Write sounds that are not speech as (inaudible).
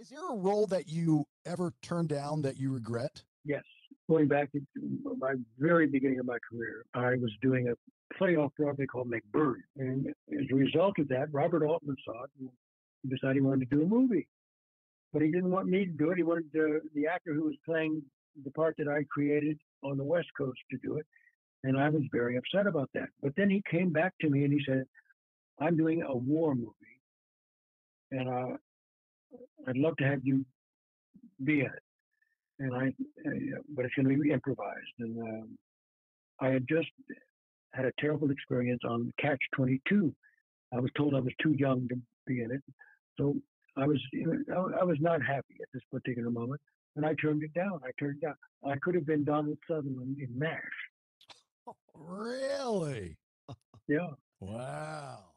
Is there a role that you ever turned down that you regret? Yes. Going back to my very beginning of my career, I was doing a play off Broadway called MacBird. And as a result of that, Robert Altman saw it and decided he wanted to do a movie. But he didn't want me to do it. He wanted the actor who was playing the part that I created on the West Coast to do it. And I was very upset about that. But then he came back to me and he said, I'm doing a war movie. And uh, I'd love to have you be in it. And I, uh, but it's going to be improvised. And um, I had just had a terrible experience on Catch 22. I was told I was too young to be in it. So I was, I was not happy at this particular moment. And I turned it down. I turned it down. I could have been Donald Sutherland in MASH. (laughs) Really? (laughs) Yeah. Wow.